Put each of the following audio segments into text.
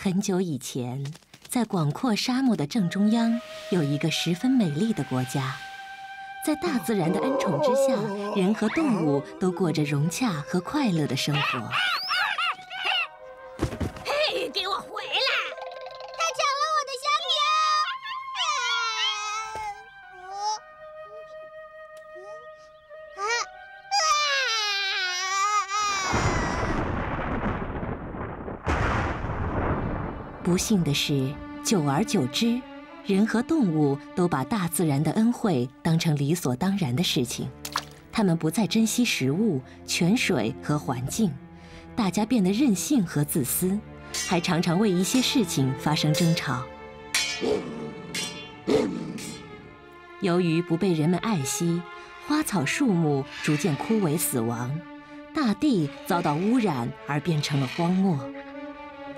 很久以前，在广阔沙漠的正中央，有一个十分美丽的国家。在大自然的恩宠之下，人和动物都过着融洽和快乐的生活。幸的是，久而久之。人和动物都把大自然的恩惠当成理所当然的事情，他们不再珍惜食物、泉水和环境，大家变得任性和自私，还常常为一些事情发生争吵。由于不被人们爱惜，花草树木逐渐枯萎死亡，大地遭到污染而变成了荒漠。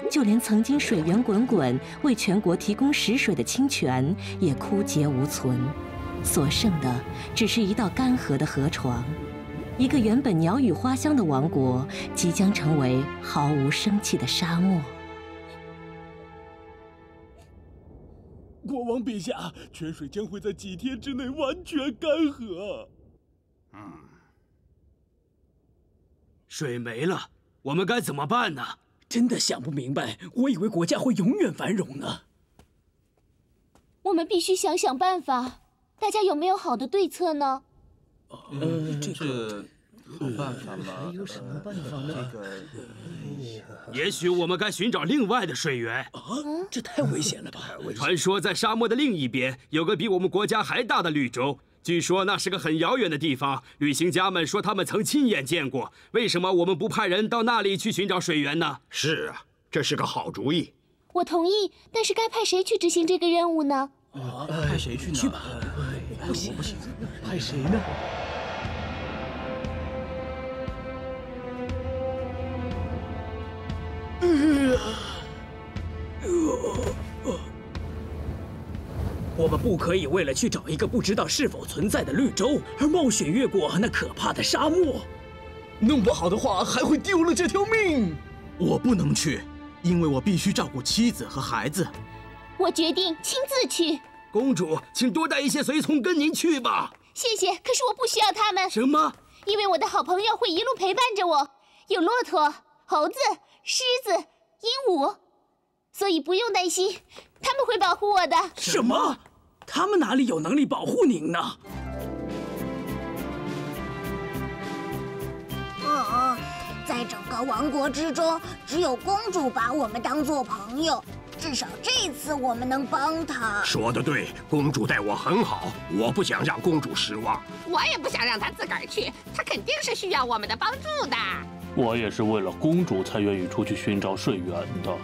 就连曾经水源滚滚、为全国提供食水的清泉也枯竭无存，所剩的只是一道干涸的河床，一个原本鸟语花香的王国即将成为毫无生气的沙漠。国王陛下，泉水将会在几天之内完全干涸。嗯，水没了，我们该怎么办呢？真的想不明白，我以为国家会永远繁荣呢。我们必须想想办法，大家有没有好的对策呢？呃，这个有办法吗？还有什么办法呢？这个，也许我们该寻找另外的水源。啊，这太危险了吧！传说在沙漠的另一边有个比我们国家还大的绿洲。据说那是个很遥远的地方，旅行家们说他们曾亲眼见过。为什么我们不派人到那里去寻找水源呢？是啊，这是个好主意。我同意，但是该派谁去执行这个任务呢？啊，派谁去呢？去吧。不行不行，派谁呢？我们不可以为了去找一个不知道是否存在的绿洲而冒险越过那可怕的沙漠，弄不好的话还会丢了这条命。我不能去，因为我必须照顾妻子和孩子。我决定亲自去。公主，请多带一些随从跟您去吧。谢谢，可是我不需要他们。什么？因为我的好朋友会一路陪伴着我，有骆驼、猴子、狮子、鹦鹉，所以不用担心，他们会保护我的。什么？他们哪里有能力保护您呢？嗯，在整个王国之中，只有公主把我们当做朋友。至少这次我们能帮她。说的对，公主待我很好，我不想让公主失望。我也不想让她自个儿去，她肯定是需要我们的帮助的。我也是为了公主才愿意出去寻找水源的。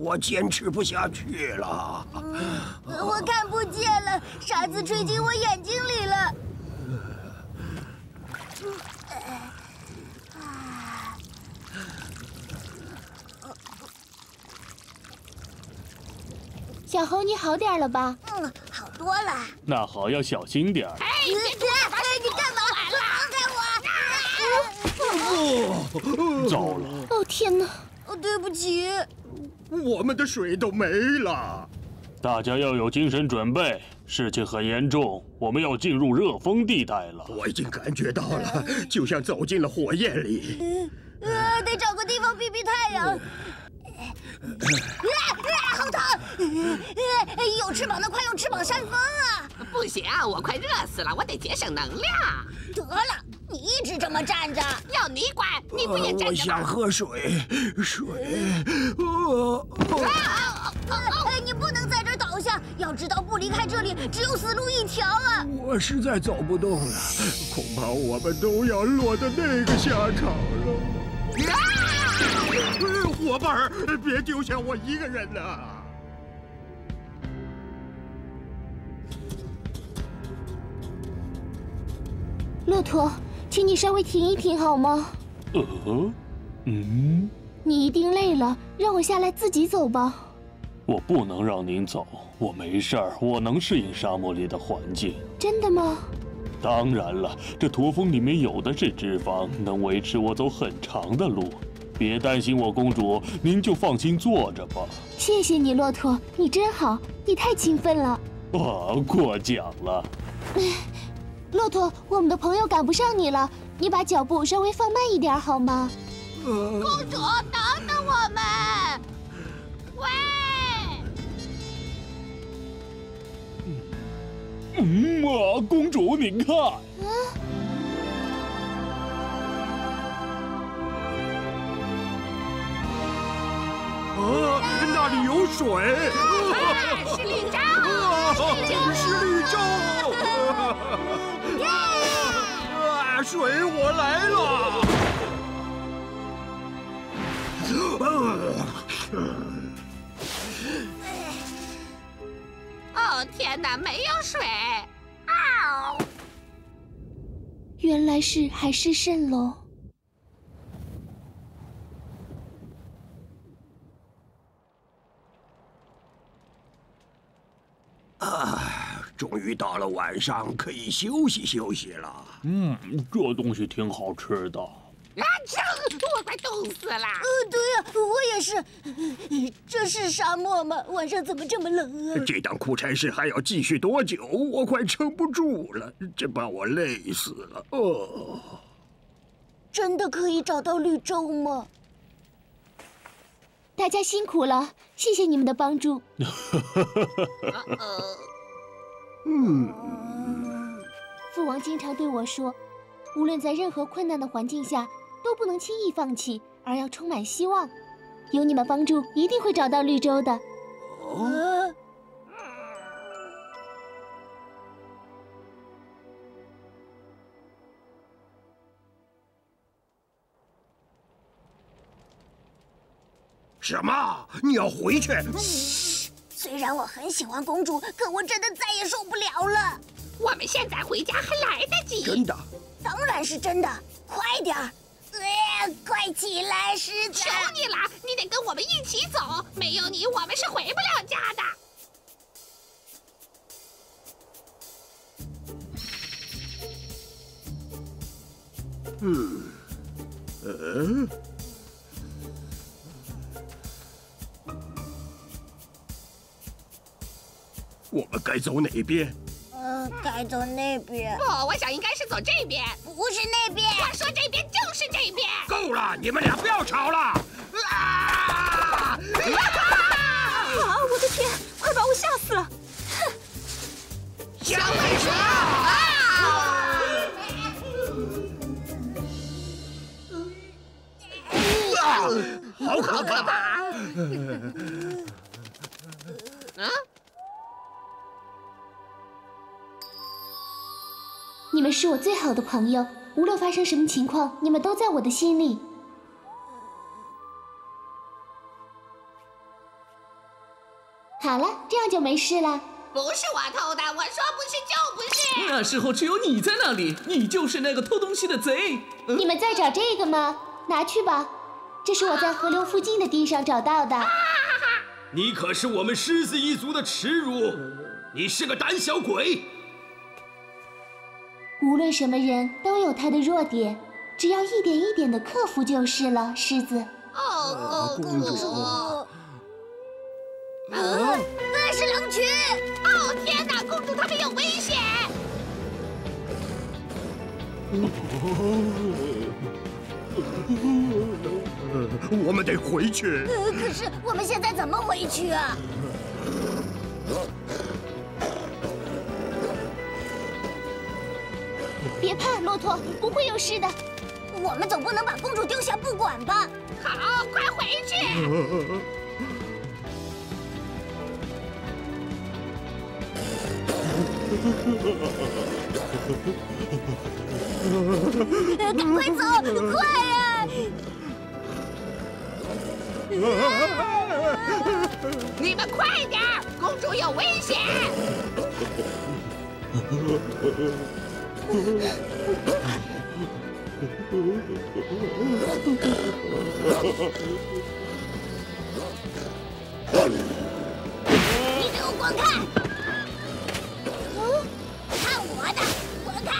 我坚持不下去了，我看不见了，沙子吹进我眼睛里了。小猴，你好点了吧？嗯，好多了。那好，要小心点儿。哎，你干嘛？放开我！糟了！哦天哪！哦，对不起。我们的水都没了，大家要有精神准备，事情很严重，我们要进入热风地带了。我已经感觉到了，就像走进了火焰里。呃，得找个地方避避太阳。啊，好疼！有翅膀的快用翅膀扇风啊！不行，我快热死了，我得节省能量。得了，你一直这么站着，要你管，你不也站着吗？我想喝水，水。哎，你不能在这倒下，要要知道不离开这里，只有死路一条啊！我实在走不动了，恐怕我们都要落得那个下场了。啊！伙伴儿，别丢下我一个人呐！骆驼，请你稍微停一停好吗？呃，嗯，你一定累了，让我下来自己走吧。我不能让您走，我没事儿，我能适应沙漠里的环境。真的吗？当然了，这驼峰里面有的是脂肪，能维持我走很长的路。别担心我，公主，您就放心坐着吧。谢谢你，骆驼，你真好，你太勤奋了。啊，过奖了。骆驼，我们的朋友赶不上你了，你把脚步稍微放慢一点好吗？公主，等等我们！喂！嗯啊，公主，您看。啊！啊，那里有水！是绿洲！是绿洲！水我来了！哦天哪，没有水！啊！原来是海市蜃楼。啊，终于到了晚上，可以休息休息了。嗯，这东西挺好吃的。啊！我快冻死了。呃，对呀，我也是。这是沙漠吗？晚上怎么这么冷啊？这档苦差事还要继续多久？我快撑不住了，这把我累死了。哦，真的可以找到绿洲吗？大家辛苦了，谢谢你们的帮助。嗯，父王经常对我说，无论在任何困难的环境下，都不能轻易放弃，而要充满希望。有你们帮助，一定会找到绿洲的。哦。什么？你要回去？虽然我很喜欢公主，可我真的再也受不了了。我们现在回家还来得及。真的？当然是真的。快点儿！呃，快起来，狮子！求你了，你得跟我们一起走。没有你，我们是回不了家的。嗯，嗯。我们该走哪边？呃，该走那边。不，我想应该是走这边。不是那边。我说这边就是这边。够了，你们俩不要吵了！啊！啊！我的天，快把我吓死了！哼！小尾蛇啊！啊！好可怕！啊！你们是我最好的朋友，无论发生什么情况，你们都在我的心里。好了，这样就没事了。不是我偷的，我说不是就不是。那时候只有你在那里，你就是那个偷东西的贼。你们在找这个吗？拿去吧，这是我在河流附近的地上找到的。你可是我们狮子一族的耻辱，你是个胆小鬼。无论什么人都有他的弱点，只要一点一点的克服就是了。狮子。哦，公主。啊，那是狼群！哦天哪，公主他们有危险！我们得回去。可是我们现在怎么回去啊？别怕，骆驼不会有事的。我们总不能把公主丢下不管吧？好，快回去！赶快走，快呀！你们快点，公主有危险！你给我滚开！看我的，滚开！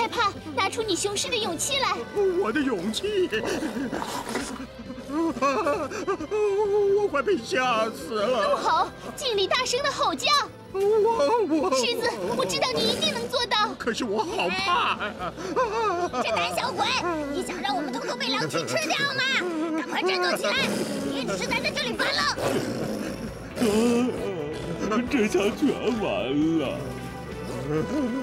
害怕，拿出你雄狮的勇气来。我的勇气，我快被吓死了！怒吼，尽力大声的吼叫。我我狮子，我知道你一定能做到。可是我好怕呀！这胆小鬼，你想让我们偷偷被狼群吃掉吗？赶快振作起来，别只是待在这里发愣。这下全完了。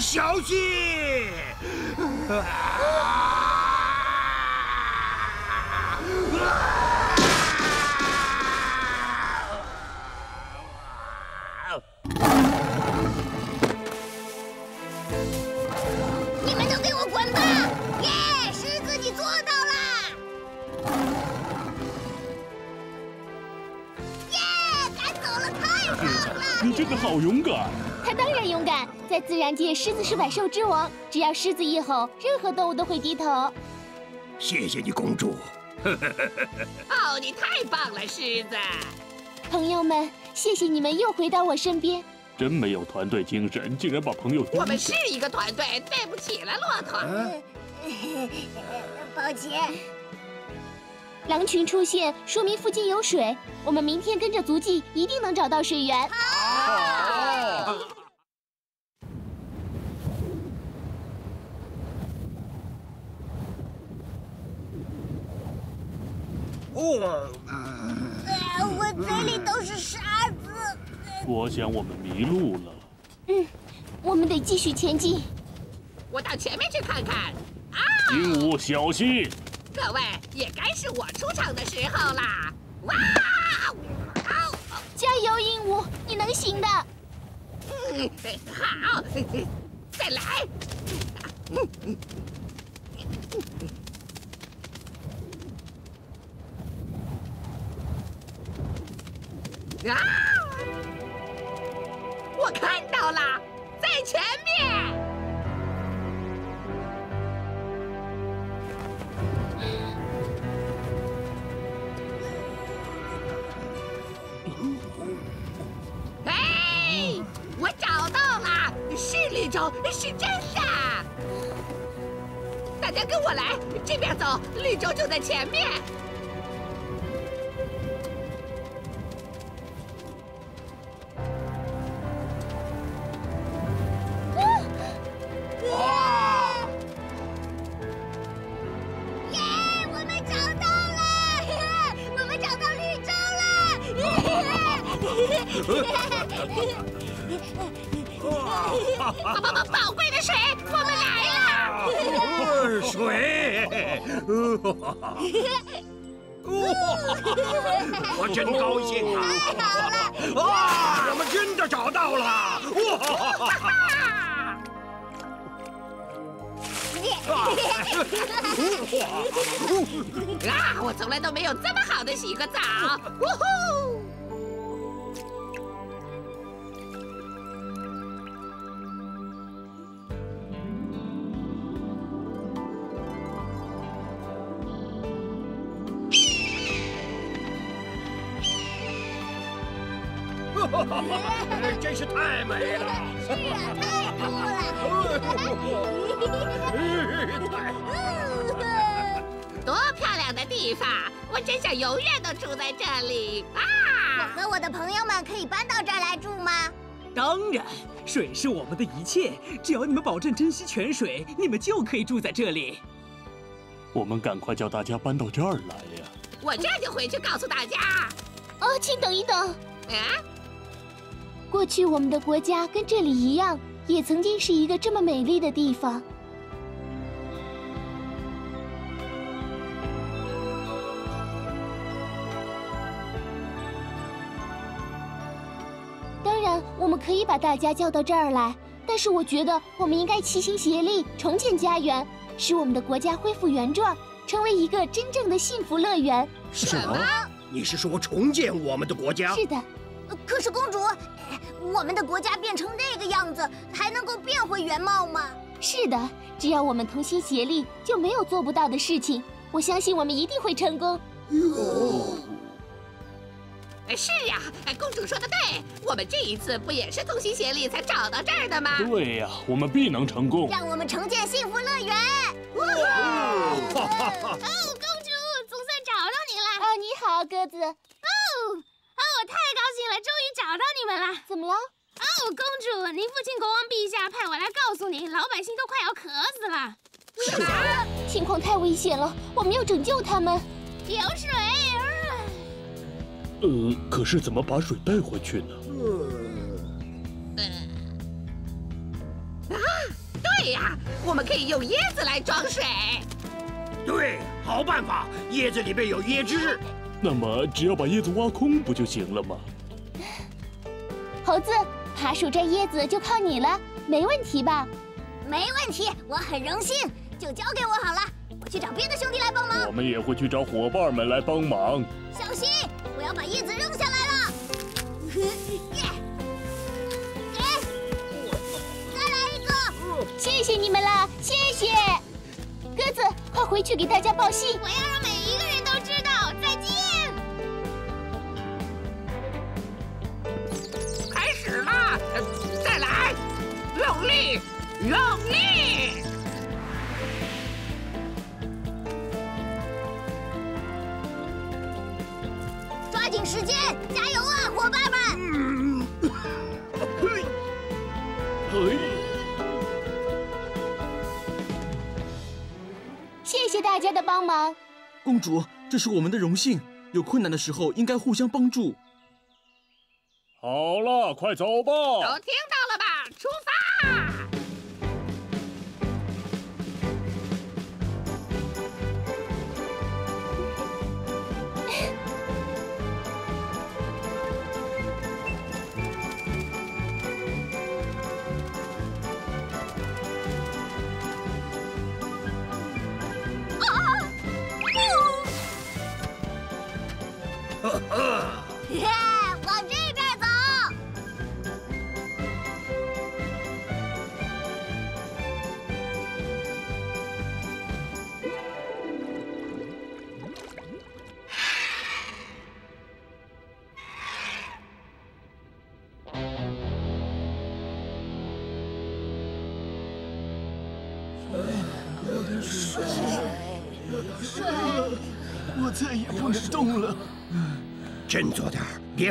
小心！你 然界，狮子是百兽之王，只要狮子一吼，任何动物都会低头。谢谢你，公主。哦，你太棒了，狮子！朋友们，谢谢你们又回到我身边。真没有团队精神，竟然把朋友我们是一个团队，对不起了，骆驼。抱歉。狼群出现，说明附近有水。我们明天跟着足迹，一定能找到水源。哦，呃我嘴里都是沙子。我想我们迷路了。嗯，我们得继续前进。我到前面去看看。啊！鹦鹉，小心！各位，也该是我出场的时候啦！哇！好，加油，鹦鹉，你能行的。嗯，好，再来。啊！我看到了，在前面。哎，我找到了，是绿洲，是真的。大家跟我来，这边走，绿洲就在前面。宝宝宝宝贵的水，我们来了！水！我真高兴啊！太好了！啊，我们真的找到了！哇！啊！我从来都没有这么好的洗过澡！呜呼！地方！我真想永远都住在这里啊！我和我的朋友们可以搬到这儿来住吗？当然，水是我们的一切。只要你们保证珍惜泉水，你们就可以住在这里。我们赶快叫大家搬到这儿来呀！我这就回去告诉大家。哦，请等一等。啊！过去我们的国家跟这里一样，也曾经是一个这么美丽的地方。可以把大家叫到这儿来，但是我觉得我们应该齐心协力重建家园，使我们的国家恢复原状，成为一个真正的幸福乐园。什么？你是说重建我们的国家？是的。可是公主，我们的国家变成那个样子，还能够变回原貌吗？是的，只要我们同心协力，就没有做不到的事情。我相信我们一定会成功。哦。是呀，公主说的对，我们这一次不也是同心协力才找到这儿的吗？对呀，我们必能成功。让我们重建幸福乐园。哇哦，公主，总算找到你了。哦，你好，鸽子。哦，哦，我太高兴了，终于找到你们了。怎么了？哦，公主，您父亲国王陛下派我来告诉您，老百姓都快要渴死了。什么？情况太危险了，我们要拯救他们。有水。呃，可是怎么把水带回去呢？啊，对呀，我们可以用椰子来装水。对，好办法，椰子里面有椰汁。那么只要把椰子挖空不就行了吗？猴子，爬树摘椰子就靠你了，没问题吧？没问题，我很荣幸，就交给我好了。我去找别的兄弟来帮忙。我们也会去找伙伴们来帮忙。把叶子扔下来了。再来一个！谢谢你们了，谢谢。鸽子，快回去给大家报信。我要让每一个人都知道。再见。开始啦！再来，用力，用力！帮忙。公主，这是我们的荣幸。有困难的时候应该互相帮助。好了，快走吧！都听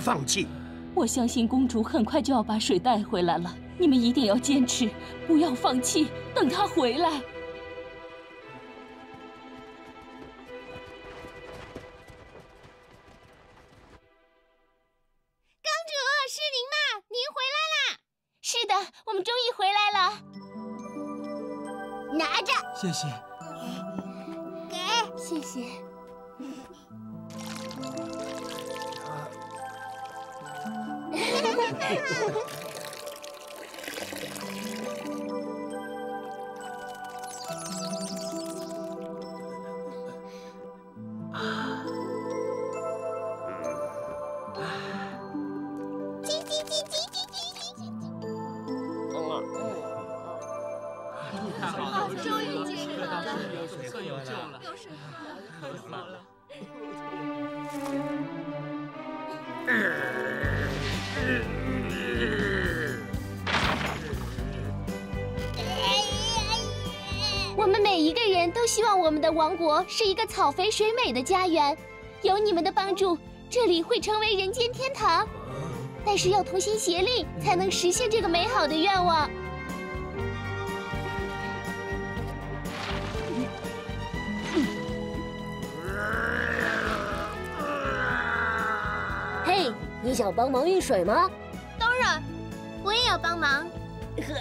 放弃。我相信公主很快就要把水带回来了，你们一定要坚持，不要放弃，等她回来。公主，是您吗？您回来啦！是的，我们终于回来了。拿着，谢谢。给，谢谢。啊！啊！好了，终于解渴了，有水了，有水喝了，太了。人都希望我们的王国是一个草肥水美的家园。有你们的帮助，这里会成为人间天堂。但是要同心协力，才能实现这个美好的愿望。嘿，你想帮忙运水吗？当然，我也要帮忙。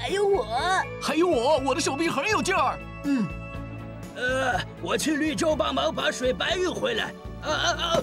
还有我，还有我，我的手臂很有劲儿。嗯，呃，我去绿洲帮忙把水搬运回来。啊啊啊！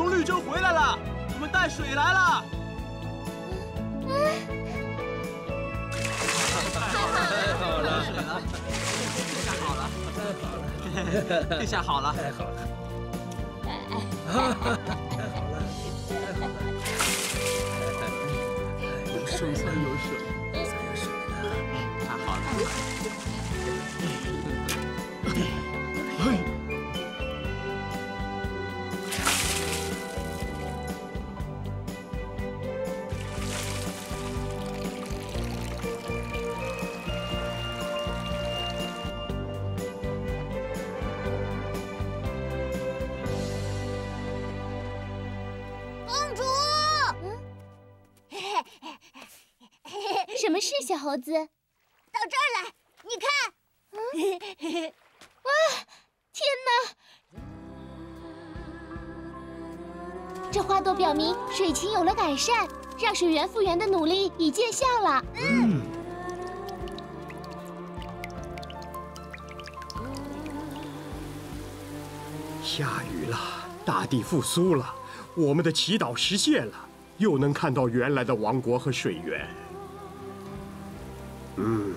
从绿洲回来了，我们带水来了。太好了，太好了，太好了，太好了，这下好了，太好了。花朵表明水情有了改善，让水源复原的努力已见效了。嗯。下雨了，大地复苏了，我们的祈祷实现了，又能看到原来的王国和水源。嗯。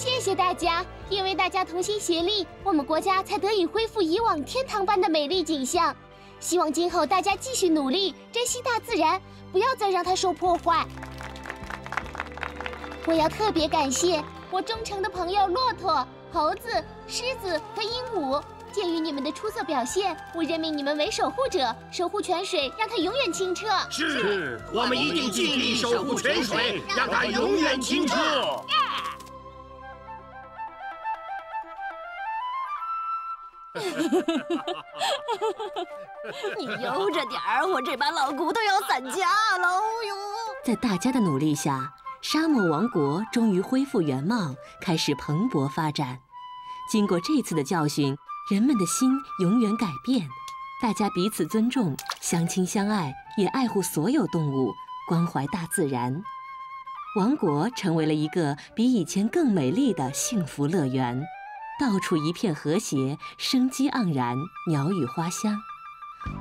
谢谢大家，因为大家同心协力，我们国家才得以恢复以往天堂般的美丽景象。希望今后大家继续努力，珍惜大自然，不要再让它受破坏。我要特别感谢我忠诚的朋友骆驼、猴子、狮子和鹦鹉。鉴于你们的出色表现，我任命你们为守护者，守护泉水，让它永远清澈。是，我们一定尽力守护泉水，让它永远清澈。你悠着点儿，我这把老骨头要散架了哟！在大家的努力下，沙漠王国终于恢复原貌，开始蓬勃发展。经过这次的教训，人们的心永远改变，大家彼此尊重，相亲相爱，也爱护所有动物，关怀大自然。王国成为了一个比以前更美丽的幸福乐园。到处一片和谐，生机盎然，鸟语花香，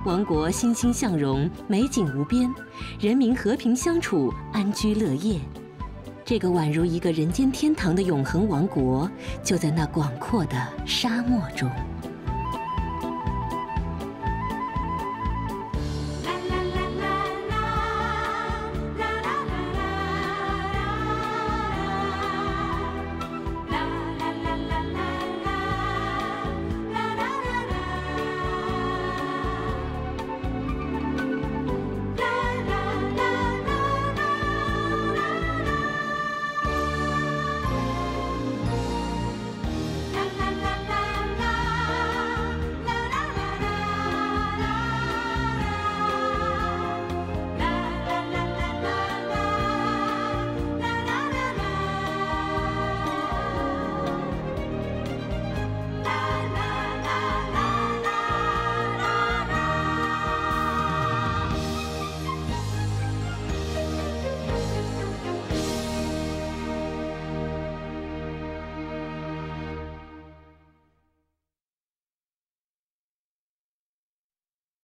王国欣欣向荣，美景无边，人民和平相处，安居乐业。这个宛如一个人间天堂的永恒王国，就在那广阔的沙漠中。